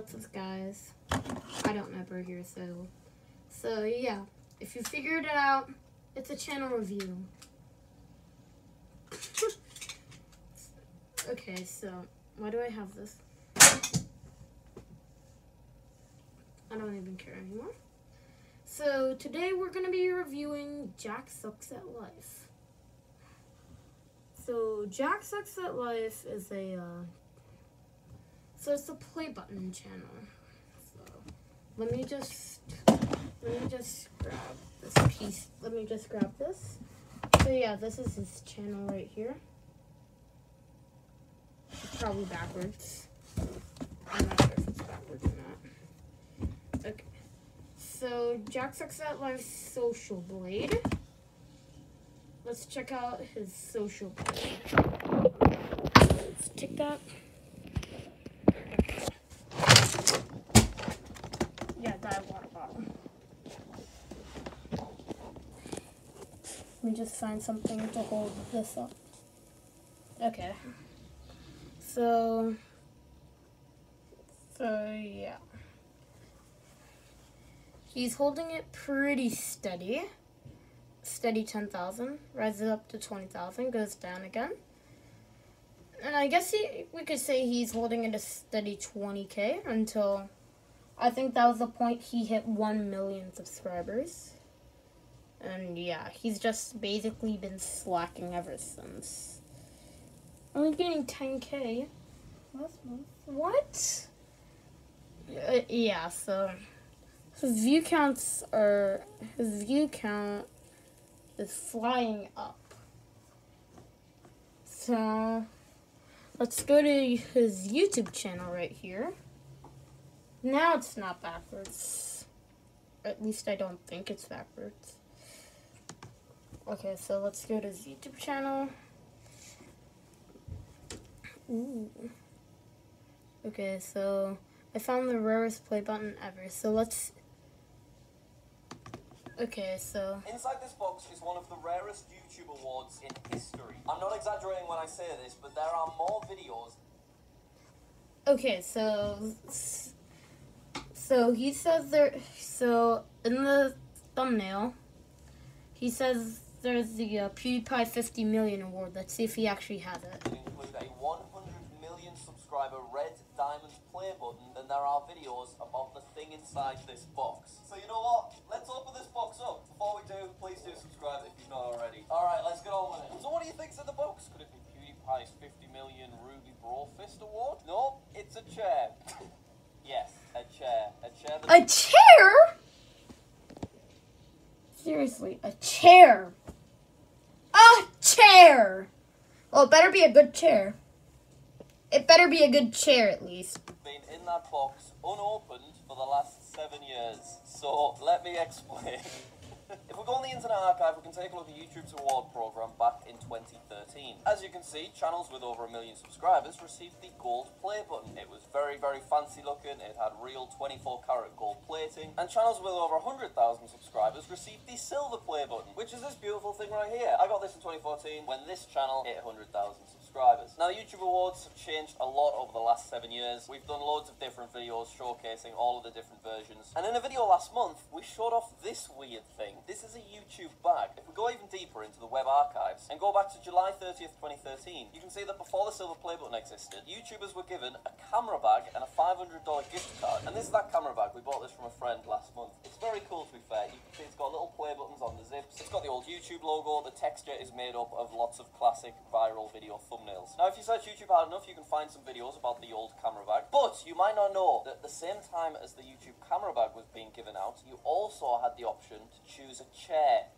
what's up, guys? I don't know here, so so yeah. If you figured it out, it's a channel review. okay, so why do I have this? I don't even care anymore. So today we're gonna be reviewing Jack Sucks at Life. So Jack Sucks at Life is a uh, so it's the play button channel. So let me just let me just grab this piece. Let me just grab this. So yeah, this is his channel right here. Probably backwards. I'm not sure if it's backwards or not. Okay. So Jack Sucks at Life Social Blade. Let's check out his social blade. Let's TikTok. Yeah, me just find something to hold this up. Okay. So, so yeah. He's holding it pretty steady. Steady 10,000. Rises up to 20,000. Goes down again. And I guess he, we could say he's holding it a steady 20k until I think that was the point he hit 1 million subscribers. And yeah, he's just basically been slacking ever since. Only getting 10k. What? Uh, yeah, so his view counts are his view count is flying up. So let's go to his YouTube channel right here. Now it's not backwards. At least I don't think it's backwards. Okay, so let's go to his YouTube channel. Ooh. Okay, so I found the rarest play button ever. So let's. Okay, so. Inside this box is one of the rarest YouTube awards in history. I'm not exaggerating when I say this, but there are more videos. Okay, so. So he says there. So in the thumbnail, he says there's the uh, PewDiePie 50 million award. Let's see if he actually has it. Include a 100 million subscriber red diamond play button, then there are videos about the thing inside this box. So you know what? Let's open this box up. Before we do, please do subscribe if you've not already. Alright, let's get on with it. So what do you think's in the box? Could it be PewDiePie's 50 million Ruby Bro Fist award? No, it's a chair. yes, a chair. A chair that A chair? Seriously, a chair. Chair. Well, it better be a good chair. It better be a good chair at least. been in that box unopened for the last seven years. So let me explain. If we go on the Internet Archive, we can take a look at YouTube's award program back in 2013. As you can see, channels with over a million subscribers received the gold play button. It was very, very fancy looking. It had real 24 karat gold plating. And channels with over 100,000 subscribers received the silver play button, which is this beautiful thing right here. I got this in 2014 when this channel hit 100,000 subscribers. Now, YouTube Awards have changed a lot over the last seven years. We've done loads of different videos showcasing all of the different versions. And in a video last month, we showed off this weird thing. This is a YouTube bag. If we go even deeper into the web archives and go back to July 30th, 2013, you can see that before the silver play button existed, YouTubers were given a camera bag and a $500 gift card. And this is that camera bag. We bought this from a friend last month. It's very cool to be fair. You can see it's got little play buttons on the zips. It's got the old YouTube logo. The texture is made up of lots of classic viral video thumbnails. Now, if you search YouTube hard enough, you can find some videos about the old camera bag. But you might not know that at the same time as the YouTube camera bag was being given out, you also had the option to choose a chair.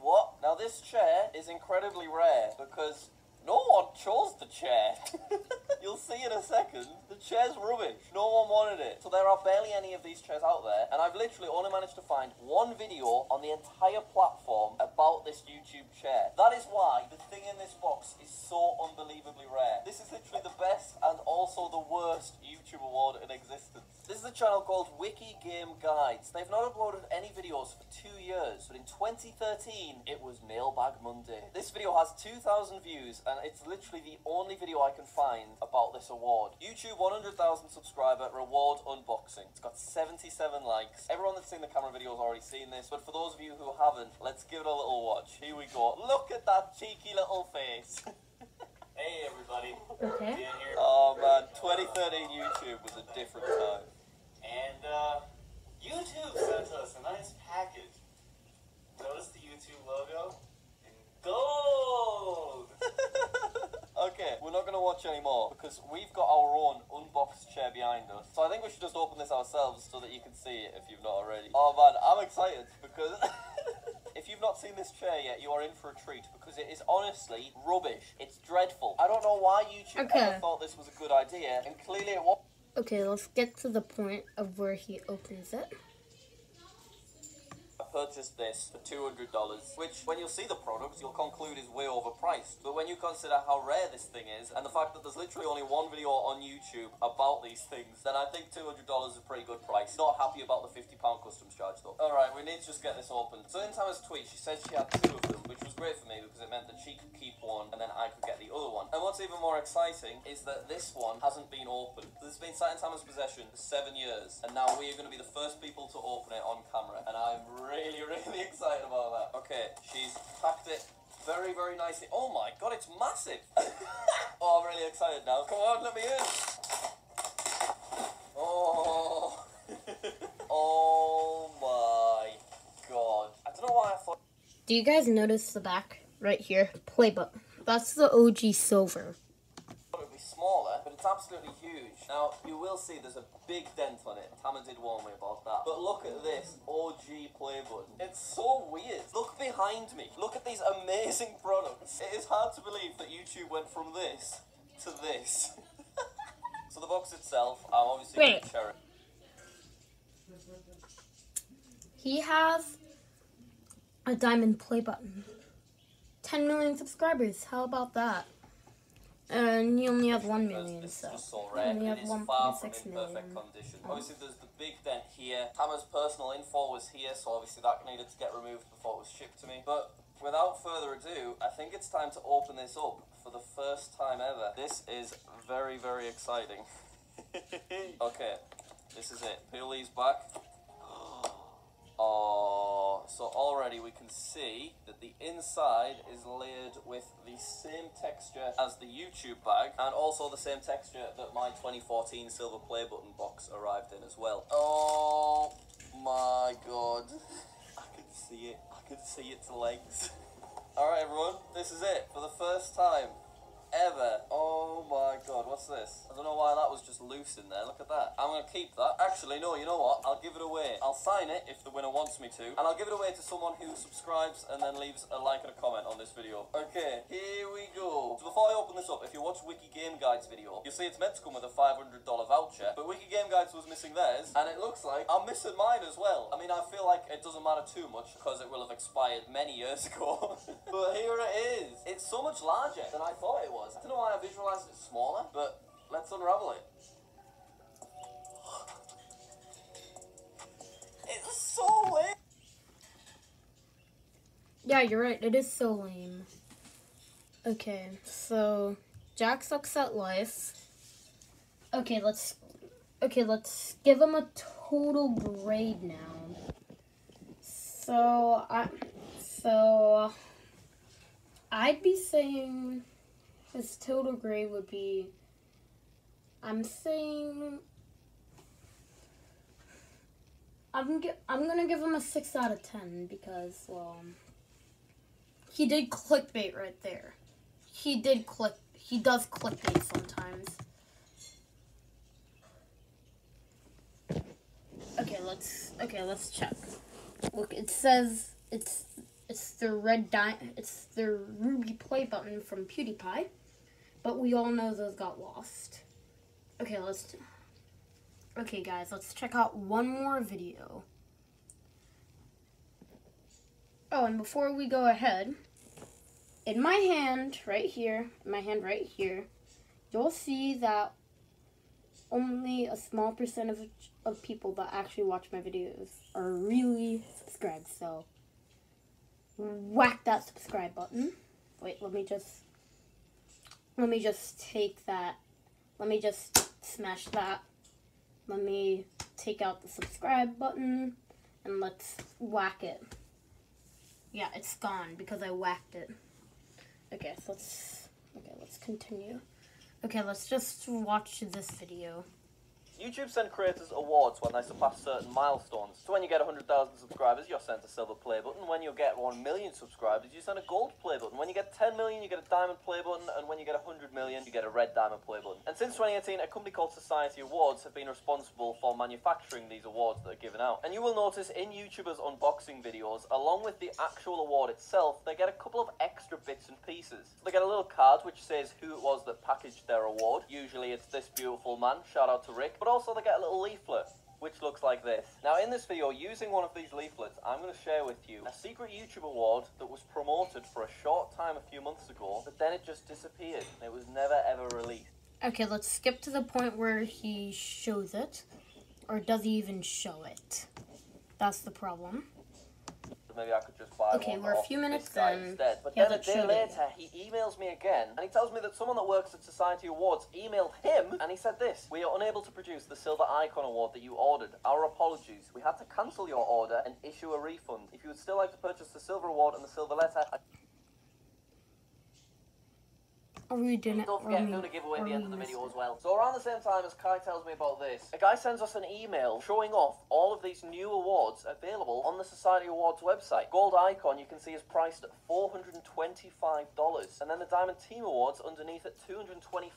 What? Now, this chair is incredibly rare because no one chose the chair. You'll see in a second. The chair's rubbish. No one wanted it. So there are barely any of these chairs out there, and I've literally only managed to find one video on the entire platform about this YouTube chair. That is why the thing in this box is so unbelievably rare. This is literally the best and also the worst YouTube award in existence. This is a channel called Wiki Game Guides. They've not uploaded any videos for two years, but in 2013 it was Mailbag Monday. This video has 2,000 views and it's literally the only video I can find about this award. YouTube 100,000 subscriber reward unboxing. It's got 77 likes. Everyone that's seen the camera video has already seen this, but for those of you who haven't, let's give it a little watch. Here we go. Look at that cheeky little face. Hey everybody, Okay. Oh man, 2013 YouTube was a different time. And uh, YouTube sent us a nice package. Notice the YouTube logo? In gold! okay, we're not going to watch anymore because we've got our own unboxed chair behind us. So I think we should just open this ourselves so that you can see it if you've not already. Oh man, I'm excited because if you've not seen this chair yet, you are in for a treat because it is honestly rubbish. It's dreadful. I don't know why YouTube Okay. ever thought this was a good idea, and clearly it was. Okay, let's get to the point of where he opens it. Purchased this for $200, which, when you'll see the product, you'll conclude is way overpriced. But when you consider how rare this thing is, and the fact that there's literally only one video on YouTube about these things, then I think $200 is a pretty good price. Not happy about the £50 customs charge, though. Alright, we need to just get this open. So in Tama's tweet, she said she had two of them, which was great for me because it meant that she could keep one, and then I could get the other one. And what's even more exciting is that this one hasn't been opened. This has been sat in Tama's possession for seven years, and now we are going to be the first people to open it on camera, and I'm really, really excited about that. Okay, she's packed it very, very nicely. Oh my god, it's massive! oh, I'm really excited now. Come on, let me in! Oh, oh my god. I don't know why I thought. Do you guys notice the back right here? Play button. That's the OG silver. thought it would be smaller, but it's absolutely huge. Now, you will see there's a big dent on it. Tama did warn me about that. But look at this OG play button. It's so weird. Look behind me. Look at these amazing products. It is hard to believe that YouTube went from this to this. so the box itself, I'm obviously going to share it. He has a diamond play button. 10 million subscribers. How about that? And you only have million, It's so. just so rare. only have is far from 1.6 in million. perfect condition. Oh. Obviously, there's the big dent here. Tama's personal info was here, so obviously that needed to get removed before it was shipped to me. But without further ado, I think it's time to open this up for the first time ever. This is very, very exciting. okay, this is it. Peel these back. Oh, so already we can see that the inside is layered with the same texture as the YouTube bag and also the same texture that my 2014 silver play button box arrived in as well. Oh my god. I can see it. I can see its legs. Alright everyone, this is it for the first time ever. Oh my god, what's this? I don't know why that was just loose in there. Look at that. I'm gonna keep that. Actually, no, you know what? I'll give it away. I'll sign it if the winner wants me to, and I'll give it away to someone who subscribes and then leaves a like and a comment on this video. Okay, here we go. So before I open this up, if you watch Wiki Game Guide's video, you'll see it's meant to come with a $500 voucher, but Wiki Game Guides was missing theirs, and it looks like I'm missing mine as well. I mean, I feel like it doesn't matter too much because it will have expired many years ago. but here it is. It's so much larger than I thought it was. I don't know why I visualized it smaller, but let's unravel it. It's so lit. Yeah, you're right. It is so lame. Okay, so Jack sucks at life. Okay, let's. Okay, let's give him a total grade now. So I. So. I'd be saying his total grade would be. I'm saying. I'm I'm gonna give him a six out of ten because well. He did clickbait right there. He did click. He does clickbait sometimes. Okay, let's. Okay, let's check. Look, it says it's it's the red di- It's the ruby play button from PewDiePie, but we all know those got lost. Okay, let's. Okay, guys, let's check out one more video. Oh, and before we go ahead, in my hand right here, my hand right here, you'll see that only a small percentage of people that actually watch my videos are really subscribed. So, whack that subscribe button. Wait, let me just. Let me just take that. Let me just smash that. Let me take out the subscribe button and let's whack it. Yeah, it's gone because I whacked it. Okay, so let's okay, let's continue. Okay, let's just watch this video. YouTube send creators awards when they surpass certain milestones. So when you get 100,000 subscribers, you're sent a silver play button. When you get 1 million subscribers, you send a gold play button. When you get 10 million, you get a diamond play button. And when you get 100 million, you get a red diamond play button. And since 2018, a company called Society Awards have been responsible for manufacturing these awards that are given out. And you will notice in YouTubers' unboxing videos, along with the actual award itself, they get a couple of extra bits and pieces. They get a little card which says who it was that packaged their award. Usually it's this beautiful man, shout out to Rick. But also they get a little leaflet which looks like this. Now in this video, using one of these leaflets, I'm going to share with you a secret YouTube award that was promoted for a short time a few months ago, but then it just disappeared. It was never ever released. Okay, let's skip to the point where he shows it. Or does he even show it? That's the problem. So maybe I could just buy Okay, one we're a few minutes this guy in. instead. But then a day later, he emails me again, and he tells me that someone that works at Society Awards emailed him, and he said this: "We are unable to produce the Silver Icon Award that you ordered. Our apologies. We had to cancel your order and issue a refund. If you would still like to purchase the Silver Award and the Silver Letter, I- Are we doing it? don't or forget oh, we- doing a giveaway at the oh, end of the video as well. So around the same time as Kai tells me about this, a guy sends us an email showing off all of these new awards available on the Society Awards website. Gold Icon you can see is priced at $425, and then the Diamond Team Awards underneath at $225.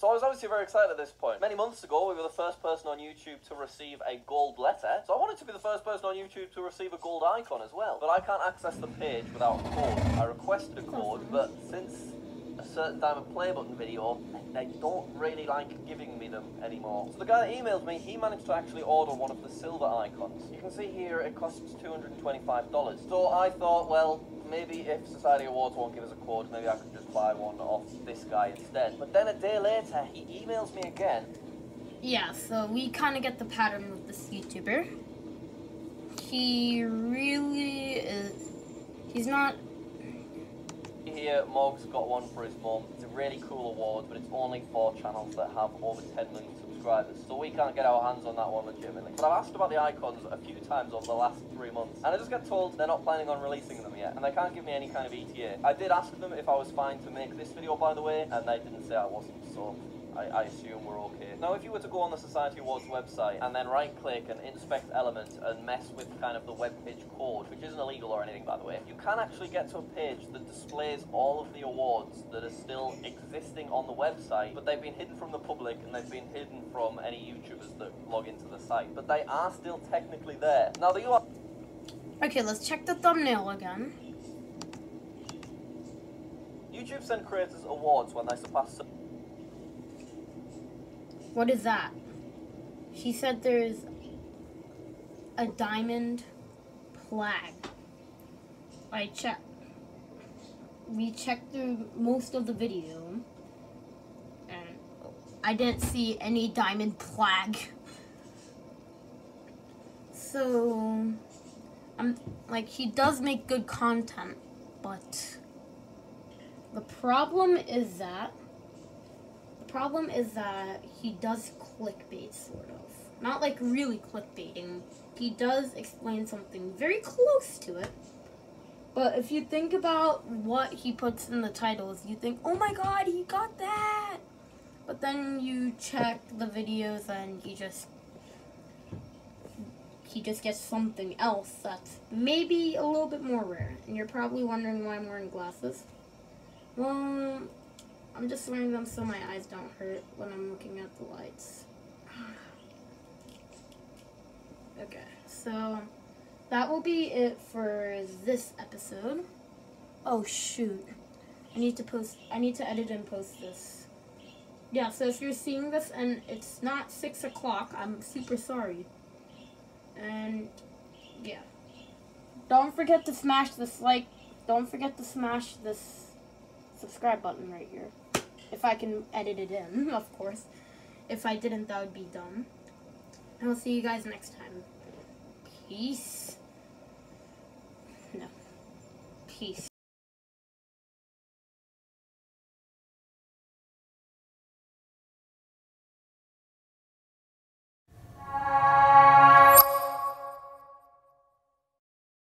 So I was obviously very excited at this point. Many months ago, we were the first person on YouTube to receive a gold letter, so I wanted to be the first person on YouTube to receive a gold icon as well. But I can't access the page without a code. I requested a code, but since a certain diamond play button video, they don't really like giving me them anymore. So the guy that emailed me, he managed to actually order one of the silver icons. You can see here it costs $225. So I thought, well, maybe if Society Awards won't give us a code, maybe I could just buy one off this guy instead. But then a day later, he emails me again. Yeah, so we kind of get the pattern with this YouTuber. He really is. He's not. Here, Mog's got one for his mum. It's a really cool award, but it's only for channels that have over 10 million subscribers. So we can't get our hands on that one legitimately. But I've asked about the icons a few times over the last three months, and I just get told they're not planning on releasing them yet, and they can't give me any kind of ETA. I did ask them if I was fine to make this video, by the way, and they didn't say I wasn't, so I, I assume we're okay. Now, if you were to go on the Society Awards website and then right click and inspect elements and mess with kind of the web page code, which isn't illegal or anything, by the way, you can actually get to a page that displays all of the awards that are still existing on the website, but they've been hidden from the public and they've been hidden from any YouTubers that log into the site. But they are still technically there. Now, the UI Okay, let's check the thumbnail again. YouTube send creators awards when they surpass What is that? She said there's a diamond flag. I checked. We checked through most of the video, and I didn't see any diamond flag. So, I'm like he does make good content, but the problem is that problem is that he does clickbait, sort of. Not like really clickbaiting. He does explain something very close to it. But if you think about what he puts in the titles, you think, oh my god, he got that! But then you check the videos and he just. He just gets something else that's maybe a little bit more rare. And you're probably wondering why I'm wearing glasses. Well, I'm just wearing them so my eyes don't hurt when I'm looking at the lights. okay, so that will be it for this episode. Oh shoot. I need to post I need to edit and post this. Yeah, so if you're seeing this and it's not six o'clock, I'm super sorry. And yeah. Don't forget to smash this like don't forget to smash this subscribe button right here. If I can edit it in, of course. If I didn't, that would be dumb. And I'll see you guys next time. Peace. No. Peace.